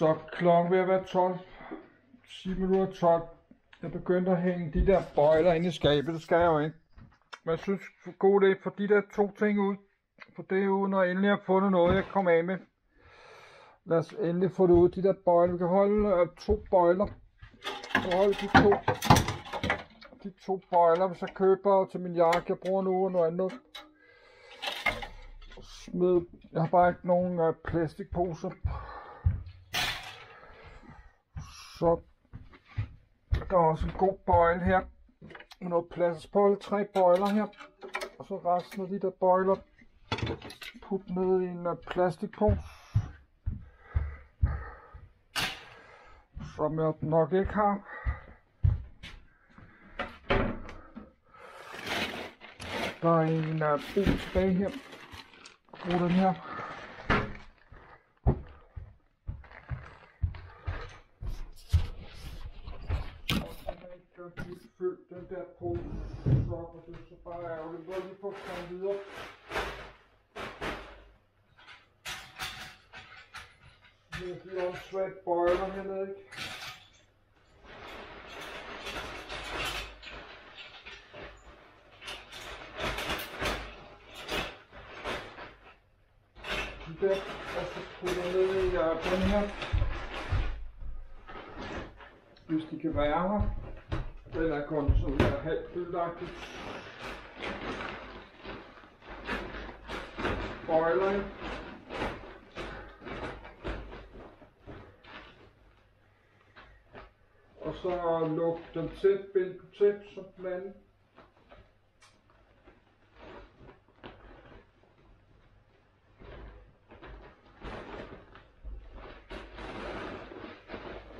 Så klokken ved at være 12. 10 minutter 12. Jeg begyndte at hænge de der bøjler ind i skabet. Det skal jeg jo ikke. Men jeg synes, god idé for de der to ting ud. For det er jo, når jeg endelig har fundet noget, jeg kan komme af med. Lad os endelig få det ud, de der bøjler. Vi kan holde øh, to bøjler. Hold de to, de to bøjler, hvis jeg køber til min jakke. Jeg bruger nu og noget andet. Smid. Jeg har bare ikke nogen øh, plastikposer. Så der er også en god bøjle her. Med noget plastikbøjle. Tre bøjler her. Og så resten af de der bøjler. Put ned i en øh, plastikpose. Som jeg nok ikke har. Der er en uh, bil tilbage her. Brug den her. Fyldt den der pose op, og det er så bare ærgerligt. Hvor lige få komme videre. Det er også svært bøjler hernede, ikke? Der, og så putter jeg ned i den her. Hvis de kan være her. Den er kun sådan her halvt fyldagtigt. Boiler. ikke? Og så luk den tæt, bind på tæt, så den anden godt væk, uh, jeg skal lægge den sovepose oveni. Læg den der sovepose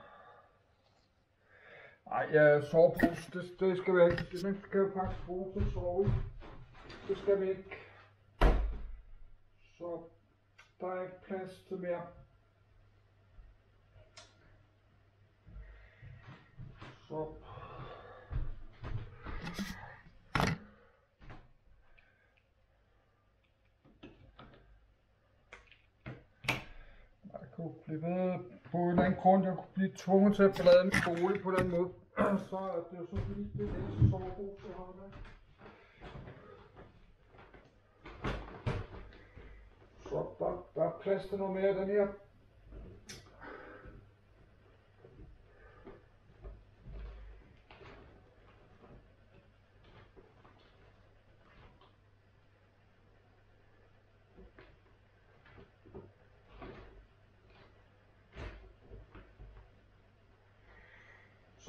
Ej, ja, sovepose, det, det skal vi ikke. Den skal vi faktisk bruge til at sove. Det skal vi ikke. Så der er ikke plads til mere. Så. Jeg kunne blive ved på en eller anden grund, jeg kunne blive tvunget til at forlade en bolig på den måde. Så det er så fordi, det er det sovepose, jeg har med. Så der, der er plads til noget mere af den her.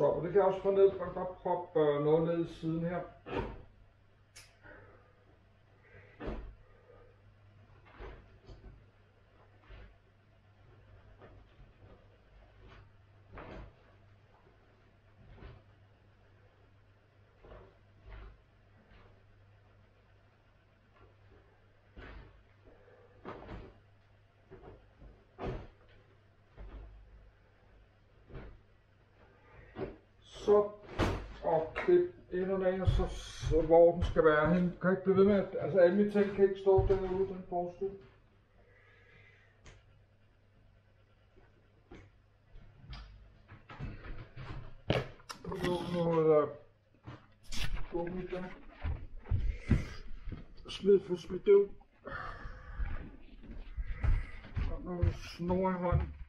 Så og det kan jeg også få ned, man kan godt proppe noget ned i siden her. Så og klip endnu af, så, så hvor den skal være henne. Kan ikke blive ved med, at altså alle mine ting kan ikke stå derude, den forskel. Nu noget uh, gummi der. Smid for smidt det ud. Og noget snor i hånden.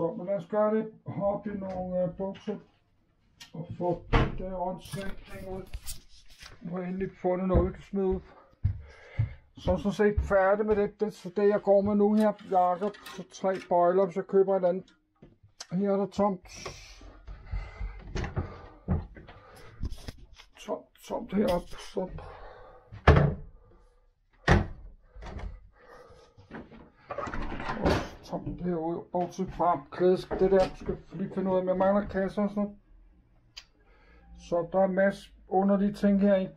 Så men lad os gøre det. Hop i nogle øh, bukser. Og få det der åndssvagt ud. Nu har jeg endelig fundet noget, vi kan smide ud. Så sådan set færdig med det. Det er det, jeg går med nu her. Jakob, så tre bøjler, hvis jeg køber et andet. Her er der tomt. Tomt, tomt heroppe. Så. Tomt herude, bortset fra klædes, det der, skal lige finde ud af, med mangler kasser og sådan noget. Så der er en masse underlige ting her i.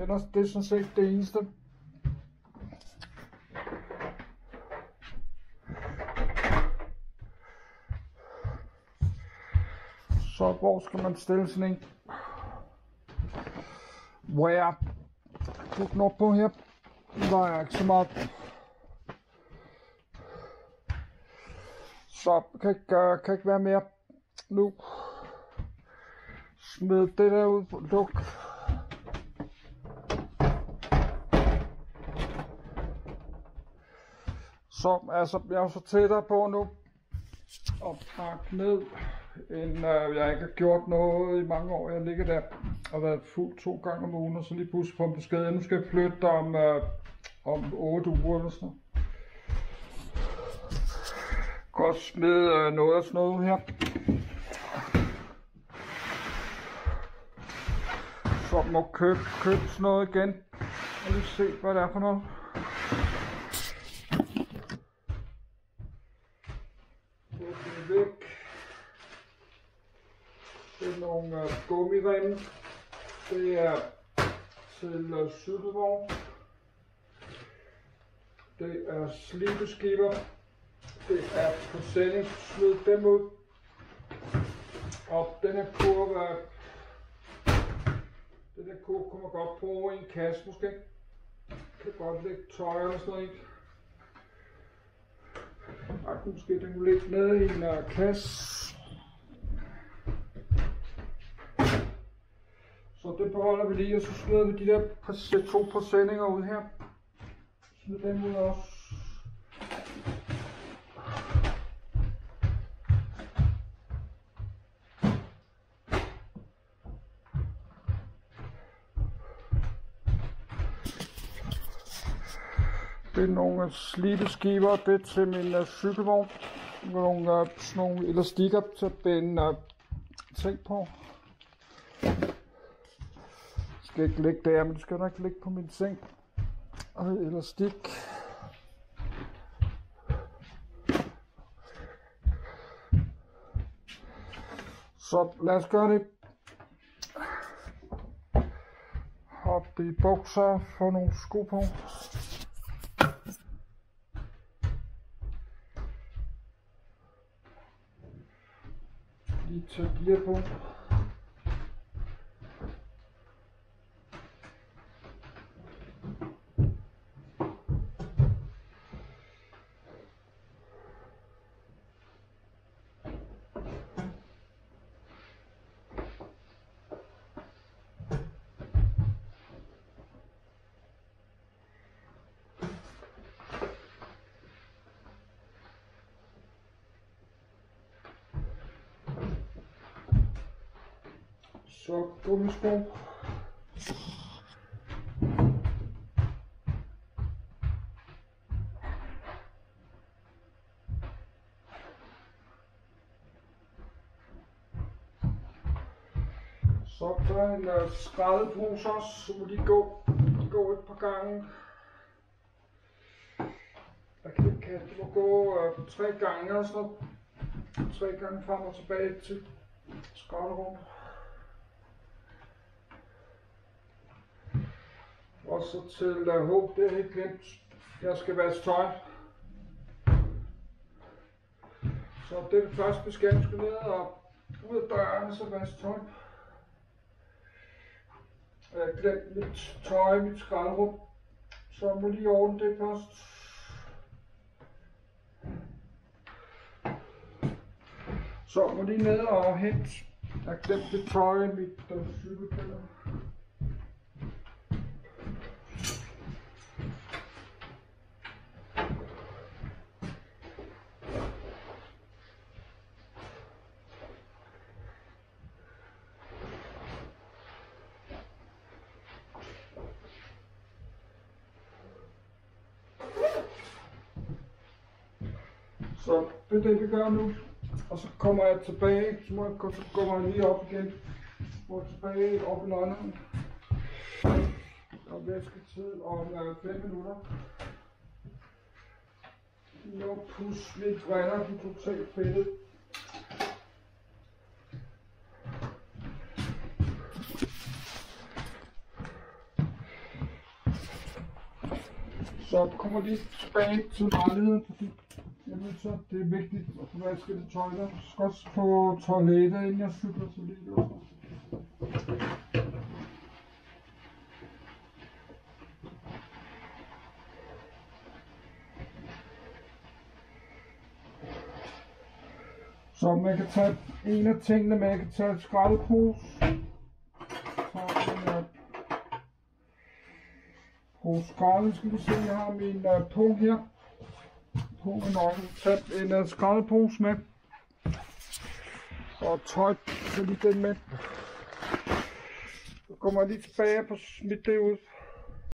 Ellers, det er sådan set det eneste. Så hvor skal man stille sådan en? Hvor jeg putte op på her. Der er ikke så meget. Så kan ikke, kan ikke være mere nu. Smid det der ud på luk. Så altså, jeg er så tættere på nu og pakke ned, end øh, jeg ikke har gjort noget i mange år. Jeg ligger der og har været fuld to gange om ugen, og så lige pludselig på en besked, nu skal jeg flytte om, øh, om 8 uger eller sådan noget godt øh, smide noget af sådan noget her. Så må købe, købe sådan noget igen. Og lige se, hvad det er for noget. Væk. Det er nogle øh, uh, gummiremme. Det er til øh, uh, cykelvogn. Det er slibeskibber. Det er på sending. Smid dem ud. Og den her kurve, den her kurve kommer godt på i en kasse måske. Kan godt lægge tøj eller sådan noget Jeg kunne måske den kunne ligge nede i en uh, kasse. Så det beholder vi lige, og så smider vi de der to præsendinger ud her. Smid dem ud også. Det er nogle slidte skiver, det er til min uh, cykelvogn. Nogle uh, sådan nogle elastikker til at binde uh, øh, ting på. Det skal ikke ligge der, men det skal nok ligge på min seng. Og elastik. Så lad os gøre det. Hop i bukser, få nogle sko på. Lige tage gear på. Så gummisko. Så der er en uh, skraldepose også, så må de gå, de gå et par gange. Jeg kan ikke kaste, det må gå uh, tre gange eller sådan noget. Tre gange frem og tilbage til skralderummet. Og så til uh, håb, det er helt glemt. Jeg skal vaske tøj. Så det er det første, vi skal. Ned og ud af døren, så vaske tøj. Jeg har glemt mit tøj, i mit skraldrum. Så jeg må lige ordne det først. Så må lige ned og hente. Jeg har glemt det tøj, mit uh, Så det er det, vi gør nu. Og så kommer jeg tilbage, så, må jeg, så kommer jeg lige op igen. Går tilbage op i London. Og væsketid om 5 minutter. Nu pus vi dræner de totalt fedtet. Så kommer lige tilbage til lejligheden, fordi jeg ved så, det er vigtigt at få vasket det tøj der. Jeg skal også på toilettet, inden jeg cykler til lige nu. Så man kan tage en af tingene, man kan tage et skraldepose. Så den her øh, pose skralde, skal vi se, jeg har min uh, pung her. Pung med nøgle. Tag en uh, skraldepose med. Og tøj, så lige den med. Så kommer jeg lige tilbage på får smidt det ud.